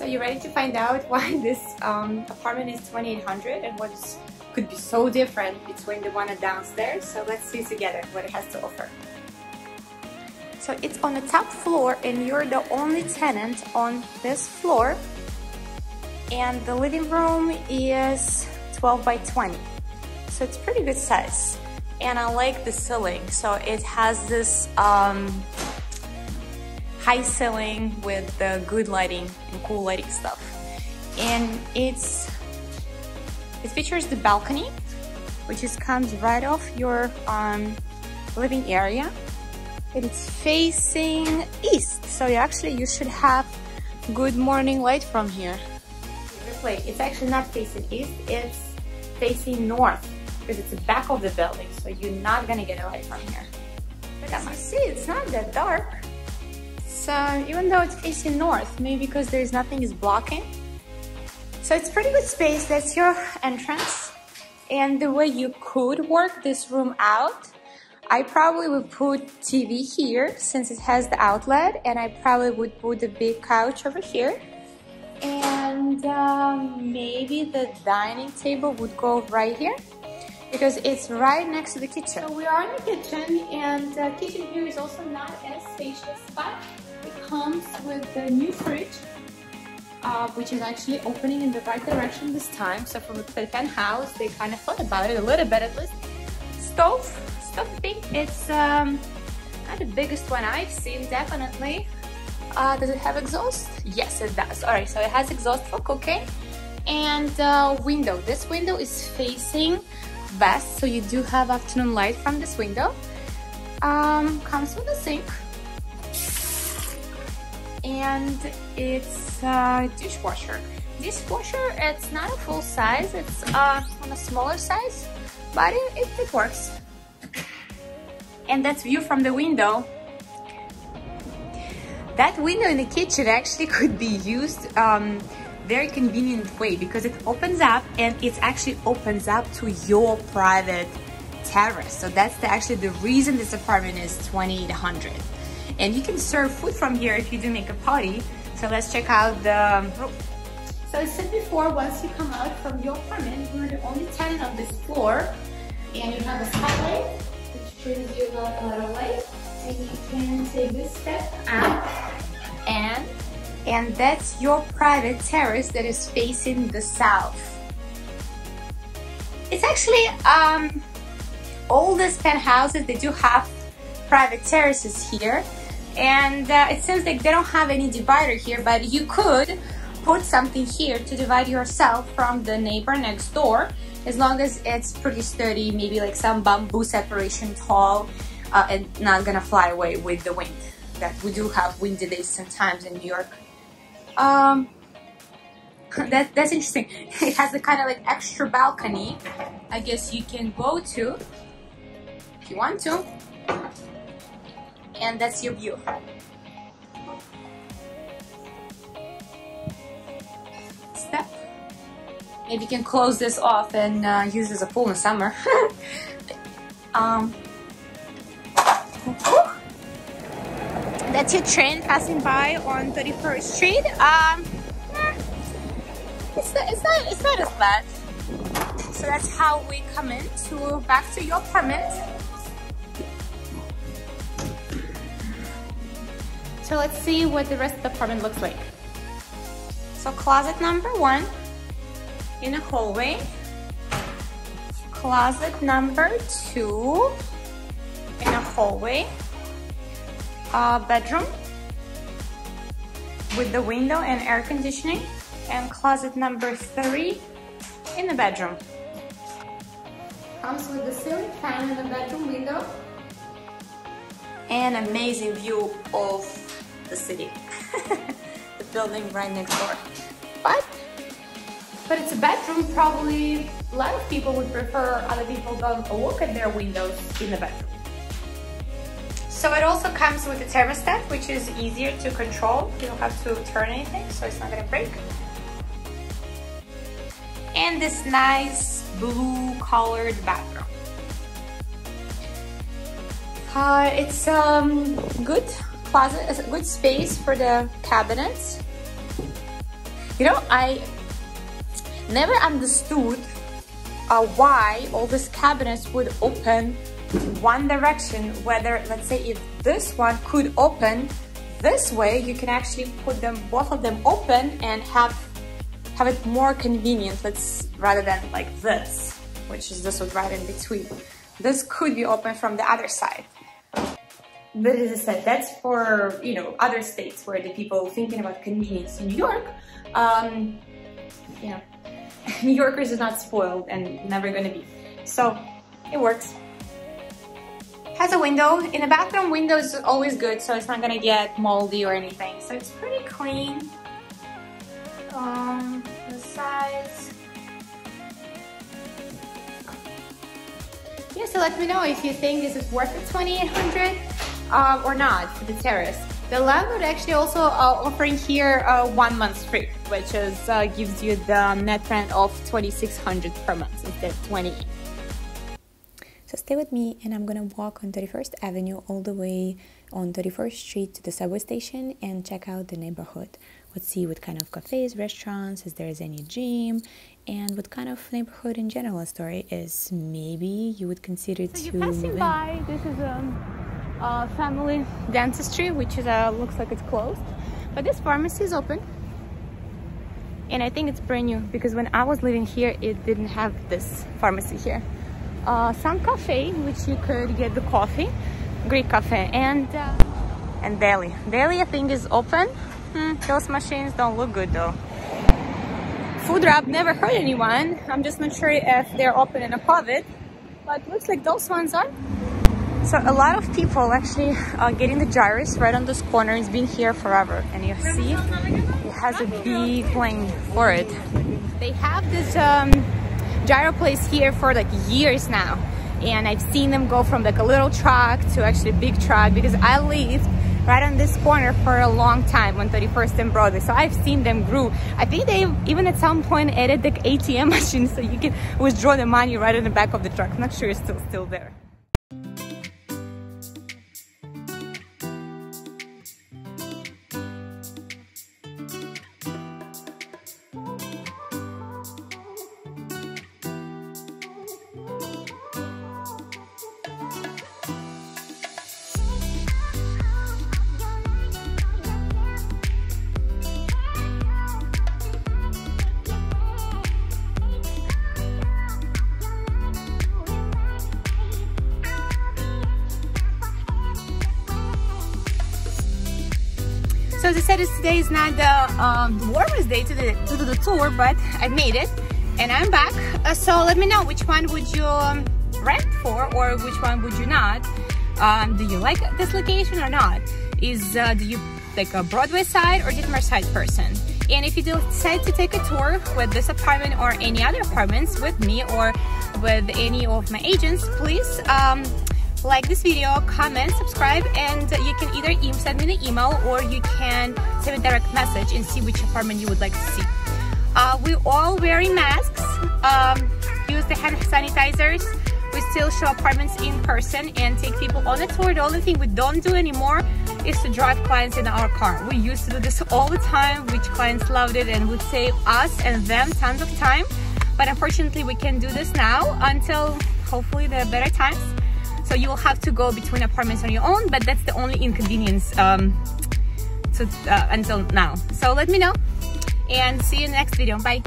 So you ready to find out why this um, apartment is 2800 and what could be so different between the one downstairs? So let's see together what it has to offer. So it's on the top floor and you're the only tenant on this floor. And the living room is 12 by 20. So it's pretty good size. And I like the ceiling. So it has this um, high ceiling with the good lighting and cool lighting stuff. And it's it features the balcony, which is comes right off your um, living area. And it's facing east, so you actually you should have good morning light from here. Wait, it's actually not facing east, it's facing north because it's the back of the building, so you're not gonna get a light from here. But as you see, it's not that dark. So even though it's facing north, maybe because there's nothing is blocking. So it's pretty good space. That's your entrance. And the way you could work this room out, I probably would put TV here since it has the outlet and I probably would put the big couch over here. And um, maybe the dining table would go right here because it's right next to the kitchen. So we are in the kitchen and the kitchen here is also not as spacious, but it comes with the new fridge, uh, which is actually opening in the right direction this time. So from the penthouse, they kind of thought about it a little bit at least. Stove, stove thing, It's um, not the biggest one I've seen, definitely. Uh, does it have exhaust? Yes, it does. All right, so it has exhaust for cooking and uh, window. This window is facing west, so you do have afternoon light from this window. Um, comes with a sink and it's a dishwasher. Dishwasher, it's not a full size, it's uh, on a smaller size, but it, it, it works. And that's view from the window. That window in the kitchen actually could be used um, very convenient way because it opens up and it actually opens up to your private terrace. So that's the, actually the reason this apartment is 2800 and you can serve food from here if you do make a party. So let's check out the roof. So I said before, once you come out from your apartment, you're the only tenant on this floor, and you have a skylight, which brings you a lot, of light, and you can take this step and and that's your private terrace that is facing the south. It's actually um, all these penthouses, they do have private terraces here. And uh, it seems like they don't have any divider here but you could put something here to divide yourself from the neighbor next door as long as it's pretty sturdy maybe like some bamboo separation tall uh, and not gonna fly away with the wind. That we do have windy days sometimes in New York um, that, that's interesting it has a kind of like extra balcony I guess you can go to if you want to and that's your view. Step. Maybe you can close this off and uh, use as a pool in summer. um, that's your train passing by on 31st Street. Um, it's not, it's not, it's not as bad. So that's how we come in to back to your apartment. So let's see what the rest of the apartment looks like. So closet number one in a hallway. Closet number two in a hallway. Uh, bedroom with the window and air conditioning. And closet number three in the bedroom. Comes with the ceiling fan and the bedroom window. An amazing view of the city. the building right next door. But, but it's a bedroom, probably a lot of people would prefer other people don't look at their windows in the bedroom. So it also comes with a thermostat, which is easier to control. You don't have to turn anything, so it's not gonna break. And this nice blue colored bathroom. Uh, it's um, good closet, a good space for the cabinets. You know, I never understood uh, why all these cabinets would open one direction, whether, let's say, if this one could open this way, you can actually put them, both of them open and have have it more convenient, let's, rather than like this, which is this one right in between. This could be open from the other side. But as I said, that's for, you know, other states where the people thinking about convenience in New York, um, know, New Yorkers are not spoiled and never gonna be. So it works. Has a window. In the bathroom, window is always good, so it's not gonna get moldy or anything. So it's pretty clean. Um, the sides. Yeah, so let me know if you think this is worth the 2800 uh, or not for the terrace. The landlord actually also uh, offering here uh, one month free, which is uh, gives you the net rent of 2600 per month instead of 20. So stay with me and I'm gonna walk on 31st Avenue all the way on 31st Street to the subway station and check out the neighborhood. Let's see what kind of cafes, restaurants, if there is any gym, and what kind of neighborhood in general story is maybe you would consider so to you're passing by. This is um, a family dentistry, which is uh, looks like it's closed, but this pharmacy is open, and I think it's brand new because when I was living here, it didn't have this pharmacy here. Uh, some cafe, which you could get the coffee, Greek cafe, and uh, and deli. Deli, I think, is open. Hmm, those machines don't look good though. Food Wrap, never heard anyone. I'm just not sure if they're open in a COVID, but looks like those ones are. So a lot of people actually are getting the gyros right on this corner. It's been here forever. And you see, it has a big lane for it. They have this um, gyro place here for like years now. And I've seen them go from like a little truck to actually a big truck because I lived right on this corner for a long time on 31st and Broadway. So I've seen them grow. I think they even at some point added the ATM machine so you can withdraw the money right in the back of the truck. I'm not sure it's still still there. So as I said, today is not the um, warmest day to, the, to do the tour, but I made it and I'm back. Uh, so let me know which one would you um, rent for or which one would you not. Um, do you like this location or not? Is uh, do you like a Broadway side or Ditmars side person? And if you decide to take a tour with this apartment or any other apartments with me or with any of my agents, please um, like this video, comment, subscribe, and you can either send me an email or you can send a direct message and see which apartment you would like to see. Uh, we're all wearing masks, um, use the hand sanitizers, we still show apartments in person and take people on a tour. The only thing we don't do anymore is to drive clients in our car. We used to do this all the time, which clients loved it and would save us and them tons of time. But unfortunately, we can't do this now until hopefully are better times. So you will have to go between apartments on your own, but that's the only inconvenience um, to, uh, until now. So let me know and see you in the next video. Bye.